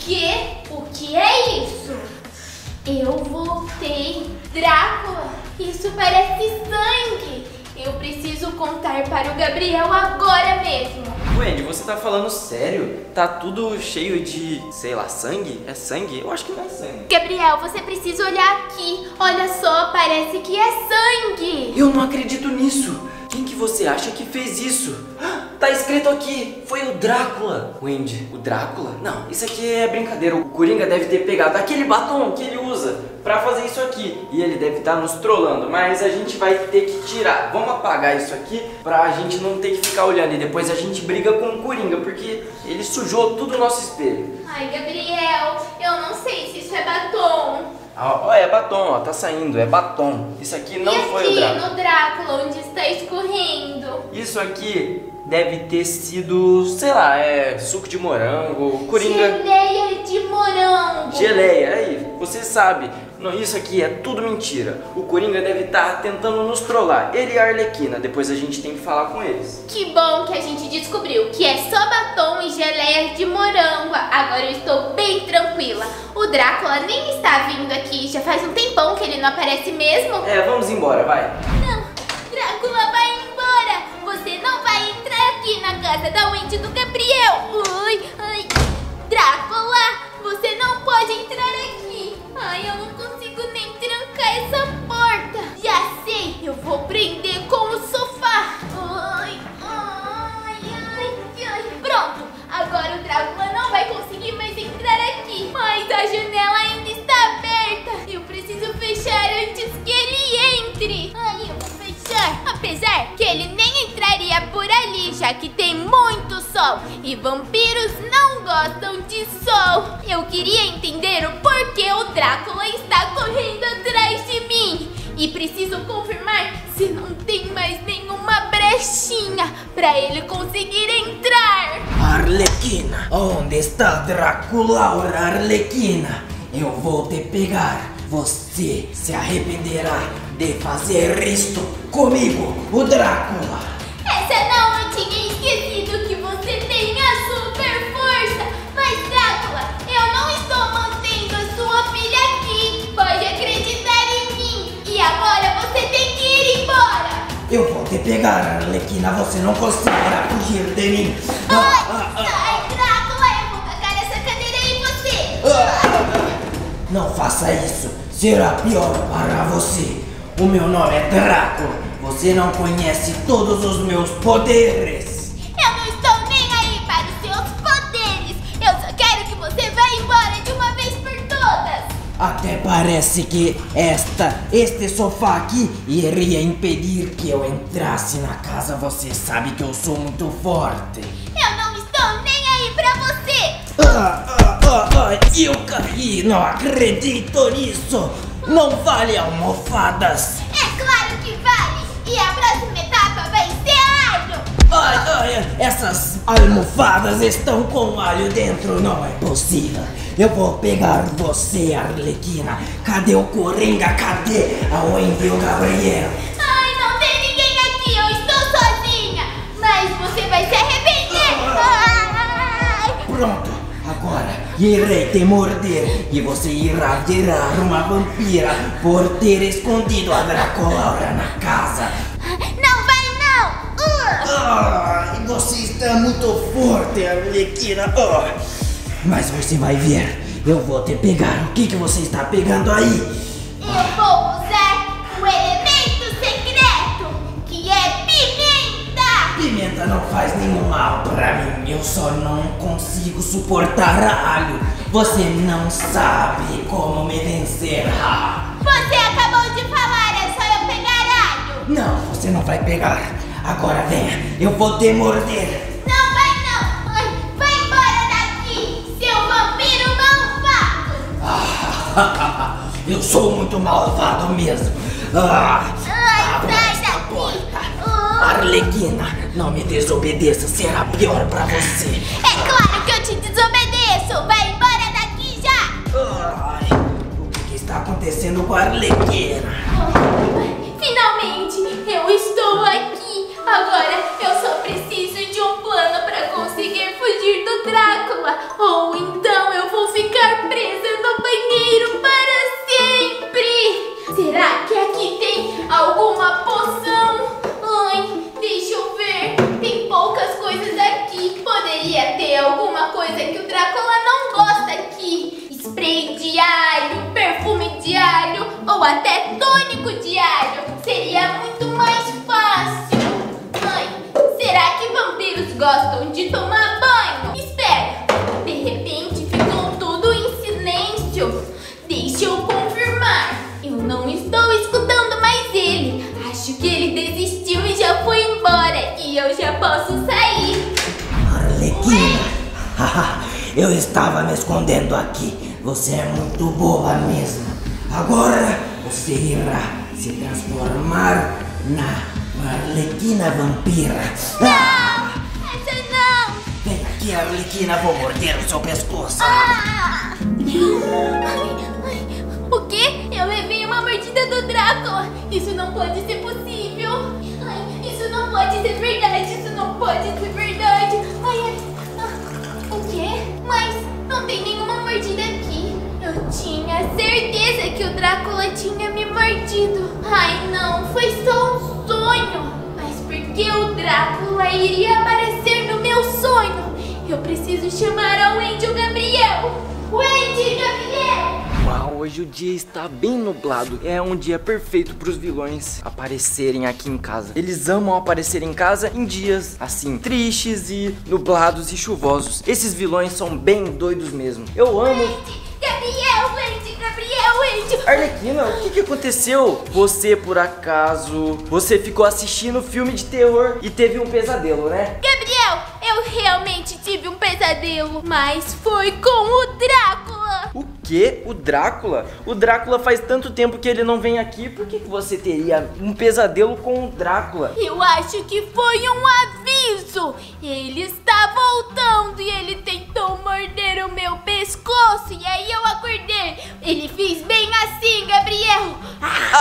quê? O que é isso? Eu voltei. Drácula, isso parece sangue. Eu preciso contar para o Gabriel agora mesmo. Wendy, você tá falando sério? Tá tudo cheio de, sei lá, sangue? É sangue? Eu acho que não é sangue. Gabriel, você precisa olhar aqui. Olha só, parece que é sangue. Eu não acredito nisso. Quem que você acha que fez isso? Tá escrito aqui, foi o Drácula. Wendy, o Drácula? Não, isso aqui é brincadeira. O Coringa deve ter pegado aquele batom que ele usa pra fazer isso aqui. E ele deve estar tá nos trollando, mas a gente vai ter que tirar. Vamos apagar isso aqui pra gente não ter que ficar olhando. E depois a gente briga com o Coringa, porque ele sujou tudo o nosso espelho. Ai, Gabriel, eu não sei se isso é batom. Ó, é batom, ó, tá saindo, é batom. Isso aqui não e foi aqui, o Drácula. no Drácula, onde está escorrendo? Isso aqui deve ter sido, sei lá, é suco de morango, coringa. Geleia de morango. Geleia, aí, você sabe. Não, isso aqui é tudo mentira. O Coringa deve estar tentando nos trollar. Ele e a Arlequina. Depois a gente tem que falar com eles. Que bom que a gente descobriu que é só batom e geleia de morango. Agora eu estou bem tranquila. O Drácula nem está vindo aqui. Já faz um tempão que ele não aparece mesmo. É, vamos embora, vai. Não, Drácula vai aqui na casa da Wendy do Gabriel. Ai, ai. Drácula, você não pode entrar aqui. Ai, eu não consigo nem trancar essa porta. Tem muito sol. E vampiros não gostam de sol. Eu queria entender o porquê o Drácula está correndo atrás de mim. E preciso confirmar se não tem mais nenhuma brechinha para ele conseguir entrar. Arlequina, onde está Drácula, Arlequina? Eu vou te pegar. Você se arrependerá de fazer isto comigo, o Drácula. Eu vou te pegar, Arlequina. Você não conseguirá fugir de mim. Ah, Ai, ah, ah, sai, Drácula, eu vou tacar essa cadeira em você. ah, ah. Não faça isso. Será pior para você. O meu nome é Drácula. Você não conhece todos os meus poderes. Parece que esta, este sofá aqui iria impedir que eu entrasse na casa. Você sabe que eu sou muito forte. Eu não estou nem aí para você. Ah, ah, ah, ah, eu caí, não acredito nisso. Não vale almofadas. É claro que vale! E a próxima etapa vai ser alho! Ai, ai, essas almofadas estão com alho dentro, não é possível. Eu vou pegar você, Arlequina. Cadê o Coringa? Cadê a Wendy e o Gabriel? Ai, não tem ninguém aqui! Eu estou sozinha! Mas você vai se arrepender! Ai! Pronto, agora irei te morder e você irá virar uma vampira por ter escondido a Draculaura na casa. Não vai não! Uh! Ah, você está muito forte, Arlequina. Ah, mas você vai ver, eu vou te pegar. O que, que você está pegando aí? Eu vou usar o elemento secreto, que é pimenta! Pimenta não faz nenhum mal pra mim. Eu só não consigo suportar alho. Você não sabe como me vencer. Você acabou de falar, é só eu pegar alho! Não, você não vai pegar. Agora venha, eu vou te morder. Eu sou muito malvado mesmo. Ah, Ai, daqui! porta. Ah, Arlequina, não me desobedeça, será pior pra você. É claro que eu te desobedeço! Vai embora daqui já! Ai, o que, que está acontecendo com a Arlequina? Finalmente, eu estou alguma coisa que o Drácula não gosta aqui. Spray alho, perfume de alho ou até tônico de alho. Seria muito mais fácil. Mãe, será que vampiros gostam de tomar banho? Espera, de repente ficou tudo em silêncio. Deixa eu confirmar. Eu não estou escutando mais ele. Acho que ele desistiu e já foi embora. E eu já posso sair. Arlequina! Eu estava me escondendo aqui. Você é muito boa mesmo. Agora você irá se transformar na Arlequina vampira. Ah! Essa não! Vem aqui, Arlequina, vou morder o seu pescoço. Ah! O quê? Eu levei uma mordida do Drácula! Isso não pode ser possível! Isso não pode ser verdade! Isso não pode ser verdade! Tinha certeza que o Drácula tinha me mordido! Ai, não! Foi só um sonho! Mas por que o Drácula iria aparecer no meu sonho? Eu preciso chamar ao o Gabriel! Wendy, Gabriel! Uau, hoje o dia está bem nublado. É um dia perfeito para os vilões aparecerem aqui em casa. Eles amam aparecer em casa em dias assim, tristes e nublados e chuvosos. Esses vilões são bem doidos mesmo. Eu amo. Gabriel, Wendy! Arlequina, o que, que aconteceu? Você, por acaso, você ficou assistindo filme de terror e teve um pesadelo, né? Gabriel, eu realmente tive um pesadelo, mas foi com o Drácula! O que? O Drácula? O Drácula faz tanto tempo que ele não vem aqui. Por que, que você teria um pesadelo com o Drácula? Eu acho que foi um aviso! Ele está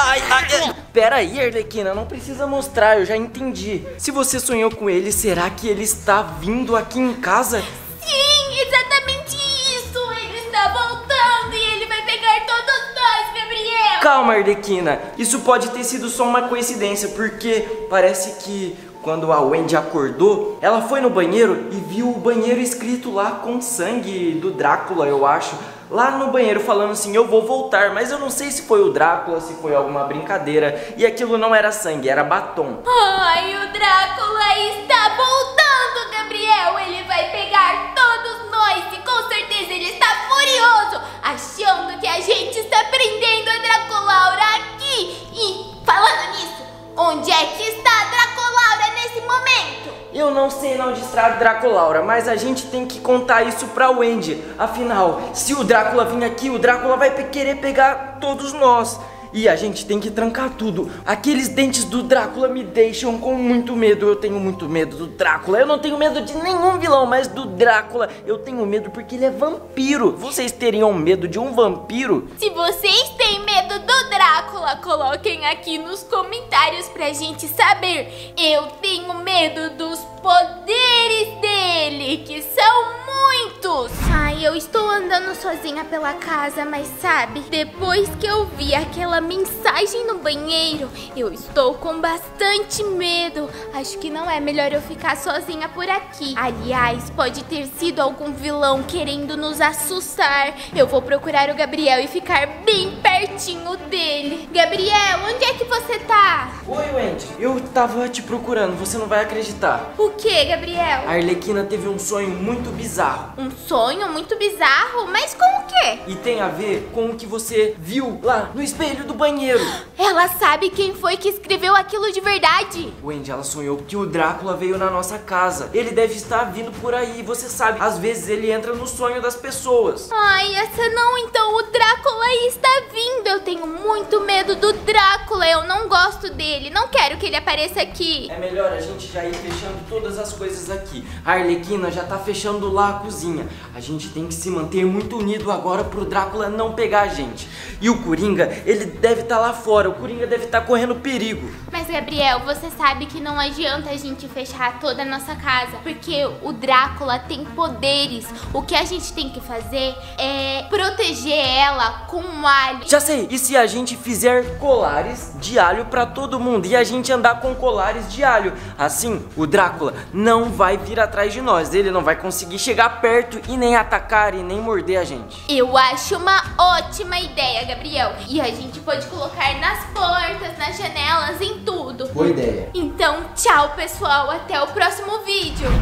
Ai, ai, ai. Pera aí, Arlequina, não precisa mostrar, eu já entendi. Se você sonhou com ele, será que ele está vindo aqui em casa? sim, exatamente isso! Ele está voltando e ele vai pegar todos nós, Gabriel. Calma, Arlequina, isso pode ter sido só uma coincidência, porque parece que quando a Wendy acordou, ela foi no banheiro e viu o banheiro escrito lá com sangue do Drácula, eu acho. Lá no banheiro falando assim, eu vou voltar, mas eu não sei se foi o Drácula, se foi alguma brincadeira. E aquilo não era sangue, era batom. Ai, o Drácula está voltando, Gabriel! Ele vai pegar todos nós e com certeza ele está furioso, achando que a gente está prendendo a Draculaura aqui. E falando nisso, onde é que está Eu não sei não de estrada Draculaura, mas a gente tem que contar isso pra Wendy. Afinal, se o Drácula vir aqui, o Drácula vai querer pegar todos nós. E a gente tem que trancar tudo. Aqueles dentes do Drácula me deixam com muito medo. Eu tenho muito medo do Drácula. Eu não tenho medo de nenhum vilão, mas do Drácula eu tenho medo porque ele é vampiro. Vocês teriam medo de um vampiro? Se vocês têm medo do Drácula, coloquem aqui nos comentários pra gente saber. Eu tenho medo dos poderes dele, que são muitos. Ai, eu estou andando sozinha pela casa, mas sabe, depois que eu vi aquela mensagem no banheiro, eu estou com bastante medo. Acho que não é melhor eu ficar sozinha por aqui. Aliás, pode ter sido algum vilão querendo nos assustar. Eu vou procurar o Gabriel e ficar bem pertinho dele. Gabriel, onde é que você tá? Oi, Wendy. Eu tava te procurando, você não vai acreditar. O que, Gabriel? A Arlequina teve um sonho muito bizarro. Um sonho muito bizarro, mas com o quê? E tem a ver com o que você viu lá no espelho do banheiro. Ela sabe quem foi que escreveu aquilo de verdade. Wendy, ela sonhou que o Drácula veio na nossa casa. Ele deve estar vindo por aí, você sabe. Às vezes ele entra no sonho das pessoas. Ai, essa não, então o Drácula está vindo. Eu tenho muito medo do Drácula. Eu não gosto dele. Não quero que ele apareça aqui. É melhor a gente já ir fechando todas as coisas aqui. A Arlequina já tá fechando lá a cozinha. A gente tem que se manter muito unido agora pro Drácula não pegar a gente. E o Coringa, ele deve estar tá lá fora, o Coringa deve estar tá correndo perigo. Mas Gabriel, você sabe que não adianta a gente fechar toda a nossa casa, porque o Drácula tem poderes. O que a gente tem que fazer é proteger ela com um alho. Já sei, e se a gente fizer colares de alho para todo mundo e a gente andar com colares de alho? Assim, o Drácula não vai vir atrás de nós, ele não vai conseguir chegar perto e nem atacar e nem morder a gente. Eu acho uma ótima ideia, Gabriel? E a gente pode colocar nas portas, nas janelas, em tudo. Boa ideia. Então, tchau, pessoal. Até o próximo vídeo.